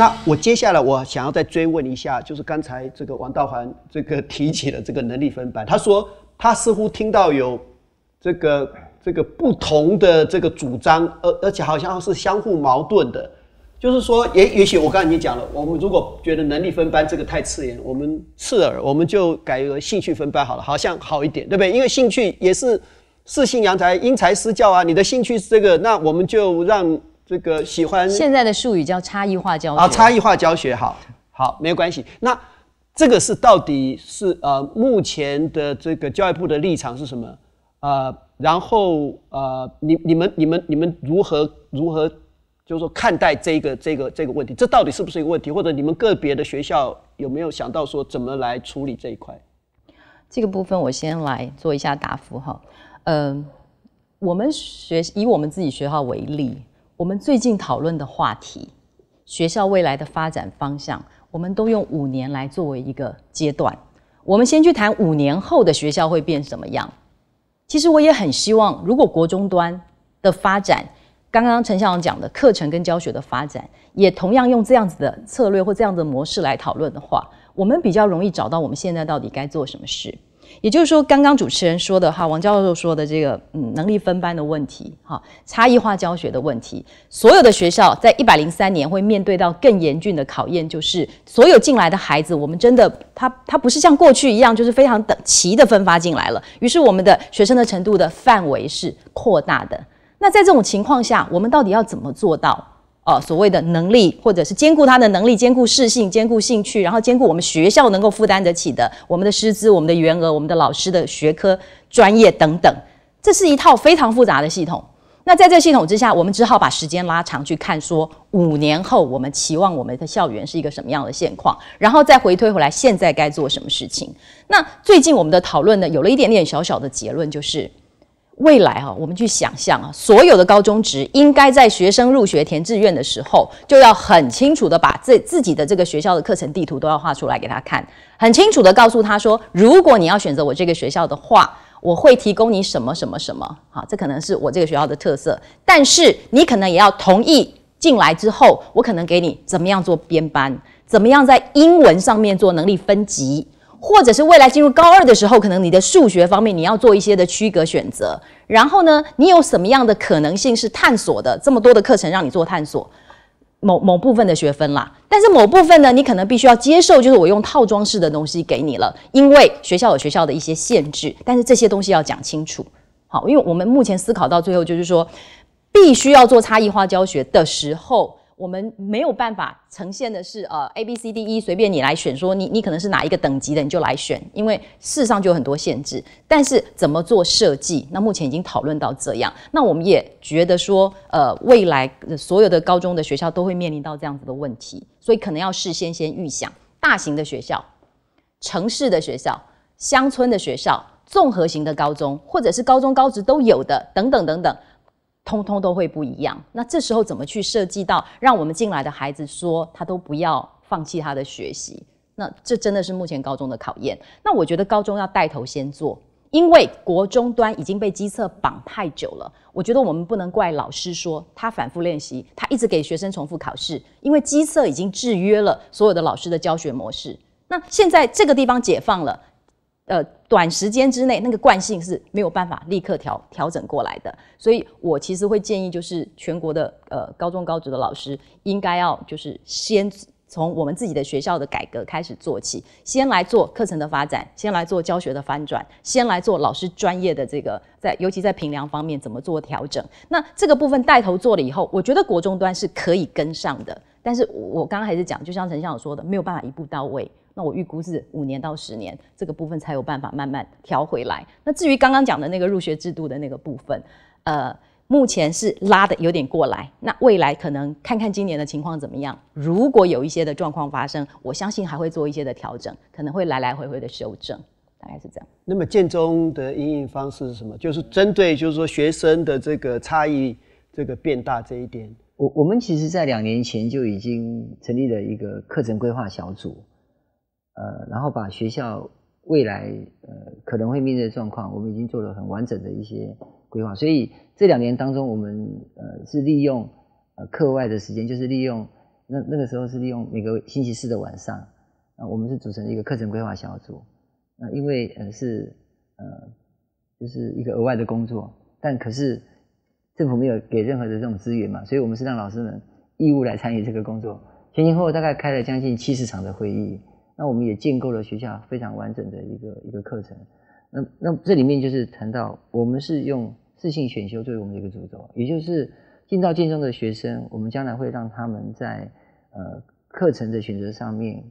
那我接下来我想要再追问一下，就是刚才这个王道环这个提起了这个能力分班，他说他似乎听到有这个这个不同的这个主张，而而且好像是相互矛盾的。就是说，也也许我刚才已经讲了，我们如果觉得能力分班这个太刺眼，我们刺耳，我们就改为兴趣分班好了，好像好一点，对不对？因为兴趣也是适性扬才，因材施教啊。你的兴趣是这个，那我们就让这个喜欢现在的术语叫差异化教学啊，差异化教学，好，好，没有关系。那这个是到底是呃目前的这个教育部的立场是什么？呃，然后呃，你你们你们你们如何如何？就是说，看待这个这个这个问题，这到底是不是一个问题？或者你们个别的学校有没有想到说怎么来处理这一块？这个部分我先来做一下答复哈。嗯，我们学以我们自己学校为例，我们最近讨论的话题，学校未来的发展方向，我们都用五年来作为一个阶段。我们先去谈五年后的学校会变什么样。其实我也很希望，如果国中端的发展。刚刚陈校长讲的课程跟教学的发展，也同样用这样子的策略或这样子的模式来讨论的话，我们比较容易找到我们现在到底该做什么事。也就是说，刚刚主持人说的哈，王教授说的这个嗯能力分班的问题，哈差异化教学的问题，所有的学校在一百零三年会面对到更严峻的考验，就是所有进来的孩子，我们真的他他不是像过去一样，就是非常等齐的分发进来了，于是我们的学生的程度的范围是扩大的。那在这种情况下，我们到底要怎么做到？呃，所谓的能力，或者是兼顾他的能力，兼顾适性，兼顾兴趣，然后兼顾我们学校能够负担得起的我们的师资、我们的员额、我们的老师的学科专业等等，这是一套非常复杂的系统。那在这系统之下，我们只好把时间拉长去看，说五年后我们期望我们的校园是一个什么样的现况，然后再回推回来，现在该做什么事情。那最近我们的讨论呢，有了一点点小小的结论，就是。未来哈，我们去想象啊，所有的高中职应该在学生入学填志愿的时候，就要很清楚的把自自己的这个学校的课程地图都要画出来给他看，很清楚的告诉他说，如果你要选择我这个学校的话，我会提供你什么什么什么，好，这可能是我这个学校的特色，但是你可能也要同意进来之后，我可能给你怎么样做编班，怎么样在英文上面做能力分级。或者是未来进入高二的时候，可能你的数学方面你要做一些的区隔选择。然后呢，你有什么样的可能性是探索的？这么多的课程让你做探索，某某部分的学分啦。但是某部分呢，你可能必须要接受，就是我用套装式的东西给你了，因为学校有学校的一些限制。但是这些东西要讲清楚，好，因为我们目前思考到最后就是说，必须要做差异化教学的时候。我们没有办法呈现的是，呃，A B C D E，随便你来选，说你你可能是哪一个等级的，你就来选，因为事实上就有很多限制。但是怎么做设计，那目前已经讨论到这样，那我们也觉得说，呃，未来所有的高中的学校都会面临到这样子的问题，所以可能要事先先预想，大型的学校、城市的学校、乡村的学校、综合型的高中，或者是高中高职都有的，等等等等。通通都会不一样。那这时候怎么去设计到让我们进来的孩子说他都不要放弃他的学习？那这真的是目前高中的考验。那我觉得高中要带头先做，因为国中端已经被机测绑太久了。我觉得我们不能怪老师说他反复练习，他一直给学生重复考试，因为机测已经制约了所有的老师的教学模式。那现在这个地方解放了。呃，短时间之内那个惯性是没有办法立刻调调整过来的，所以我其实会建议，就是全国的呃高中高职的老师应该要就是先从我们自己的学校的改革开始做起，先来做课程的发展，先来做教学的翻转，先来做老师专业的这个在尤其在评量方面怎么做调整。那这个部分带头做了以后，我觉得国中端是可以跟上的，但是我刚刚还是讲，就像陈校长说的，没有办法一步到位。那我预估是五年到十年，这个部分才有办法慢慢调回来。那至于刚刚讲的那个入学制度的那个部分，呃，目前是拉的有点过来。那未来可能看看今年的情况怎么样。如果有一些的状况发生，我相信还会做一些的调整，可能会来来回回的修正，大概是这样。那么建中的应用方式是什么？就是针对就是说学生的这个差异这个变大这一点，我我们其实在两年前就已经成立了一个课程规划小组。呃，然后把学校未来呃可能会面对的状况，我们已经做了很完整的一些规划。所以这两年当中，我们呃是利用呃课外的时间，就是利用那那个时候是利用每个星期四的晚上，啊，我们是组成一个课程规划小组。那因为呃是呃就是一个额外的工作，但可是政府没有给任何的这种资源嘛，所以我们是让老师们义务来参与这个工作。前前后后大概开了将近七十场的会议，那我们也建构了学校非常完整的一个一个课程。那那这里面就是谈到，我们是用自性选修作为我们的一个主轴，也就是进到建中的学生，我们将来会让他们在呃课程的选择上面，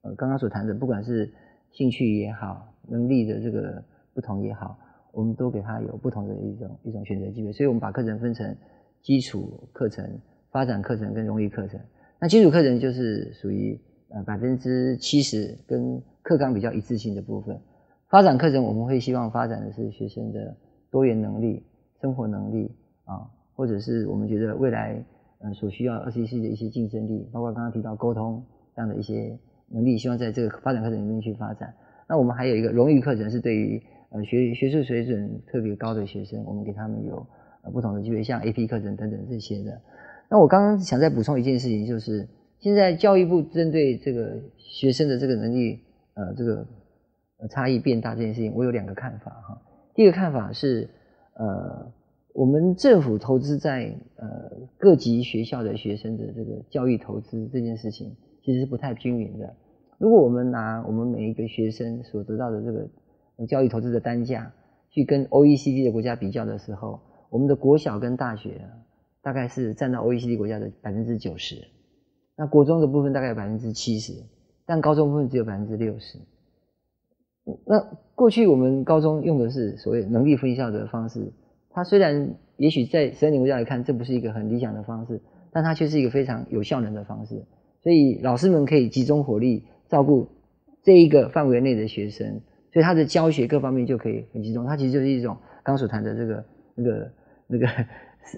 呃刚刚所谈的，不管是兴趣也好，能力的这个不同也好，我们都给他有不同的一种一种选择机会。所以我们把课程分成基础课程、发展课程跟荣誉课程。那基础课程就是属于呃百分之七十跟课纲比较一致性的部分，发展课程我们会希望发展的是学生的多元能力、生活能力啊，或者是我们觉得未来呃所需要二十一世纪的一些竞争力，包括刚刚提到沟通这样的一些能力，希望在这个发展课程里面去发展。那我们还有一个荣誉课程是对于呃学学术水准特别高的学生，我们给他们有呃不同的机会，像 AP 课程等等这些的。那我刚刚想再补充一件事情，就是现在教育部针对这个学生的这个能力，呃，这个差异变大这件事情，我有两个看法哈。第一个看法是，呃，我们政府投资在呃各级学校的学生的这个教育投资这件事情，其实是不太均匀的。如果我们拿我们每一个学生所得到的这个教育投资的单价，去跟 OECD 的国家比较的时候，我们的国小跟大学。大概是占到 OECD 国家的百分之九十，那国中的部分大概有百分之七十，但高中部分只有百分之六十。那过去我们高中用的是所谓能力分校的方式，它虽然也许在十二年国家来看这不是一个很理想的方式，但它却是一个非常有效能的方式。所以老师们可以集中火力照顾这一个范围内的学生，所以他的教学各方面就可以很集中。它其实就是一种刚所谈的这个那个那个。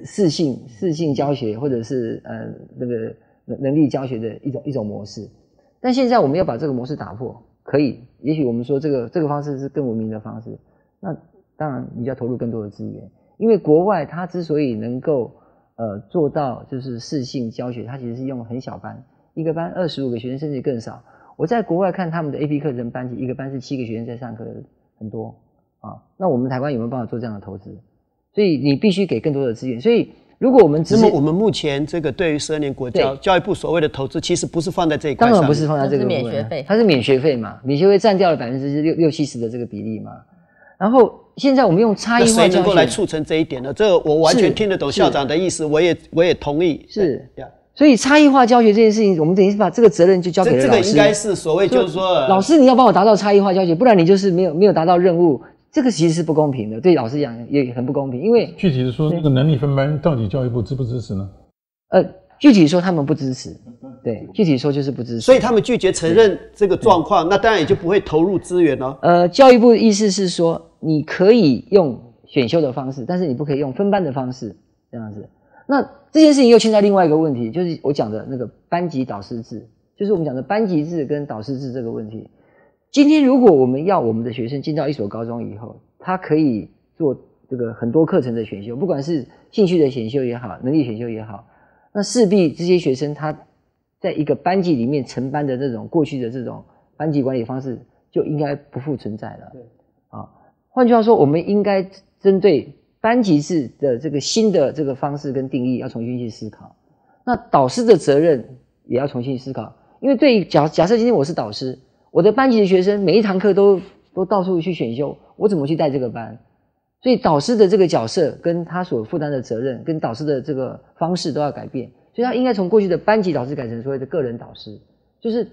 视性视性教学，或者是呃那个能能力教学的一种一种模式，但现在我们要把这个模式打破，可以，也许我们说这个这个方式是更文明的方式，那当然你就要投入更多的资源，因为国外它之所以能够呃做到就是适性教学，它其实是用很小班，一个班二十五个学生甚至更少。我在国外看他们的 A P 课程班级，一个班是七个学生在上课，很多啊。那我们台湾有没有办法做这样的投资？所以你必须给更多的资源。所以如果我们只是我们目前这个对于十二年国教教育部所谓的投资，其实不是放在这一块当然不是放在这个免学费，它是免学费嘛，免学费占掉了百分之六六七十的这个比例嘛。然后现在我们用差异化教学，谁能够来促成这一点呢？这个我完全听得懂校长的意思，我也我也同意。是，所以差异化教学这件事情，我们等于是把这个责任就交给了老师。这个应该是所谓就是说，老师你要帮我达到差异化教学，不然你就是没有没有达到任务。这个其实是不公平的，对老师讲也很不公平。因为具体的说，那个能力分班到底教育部支不支持呢？呃，具体说他们不支持，对，具体说就是不支持。所以他们拒绝承认这个状况，那当然也就不会投入资源了。呃，教育部的意思是说，你可以用选修的方式，但是你不可以用分班的方式这样子。那这件事情又牵到另外一个问题，就是我讲的那个班级导师制，就是我们讲的班级制跟导师制这个问题。今天，如果我们要我们的学生进到一所高中以后，他可以做这个很多课程的选修，不管是兴趣的选修也好，能力选修也好，那势必这些学生他在一个班级里面成班的这种过去的这种班级管理方式就应该不复存在了。对，啊，换句话说，我们应该针对班级制的这个新的这个方式跟定义要重新去思考。那导师的责任也要重新思考，因为对于假假设今天我是导师。我的班级的学生每一堂课都都到处去选修，我怎么去带这个班？所以导师的这个角色跟他所负担的责任，跟导师的这个方式都要改变。所以他应该从过去的班级导师改成所谓的个人导师。就是比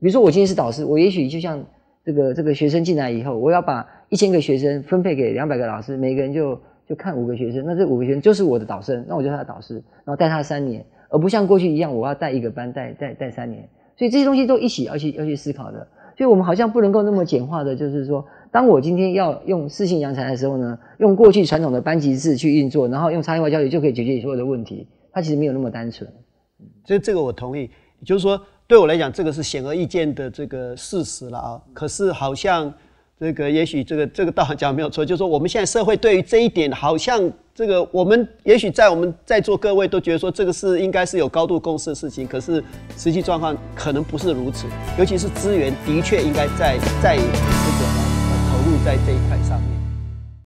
如说我今天是导师，我也许就像这个这个学生进来以后，我要把一千个学生分配给两百个老师，每个人就就看五个学生，那这五个学生就是我的导生，那我就他的导师，然后带他三年，而不像过去一样我要带一个班带带带三年。所以这些东西都一起要去要去思考的。所以我们好像不能够那么简化的，就是说，当我今天要用四性扬才的时候呢，用过去传统的班级制去运作，然后用差异化教育就可以解决所有的问题，它其实没有那么单纯。所以这个我同意，就是说，对我来讲，这个是显而易见的这个事实了啊。可是好像这个，也许这个这个道行讲没有错，就是说，我们现在社会对于这一点好像。这个我们也许在我们在座各位都觉得说这个是应该是有高度共识的事情，可是实际状况可能不是如此，尤其是资源的确应该在在这个呃投入在这一块上面。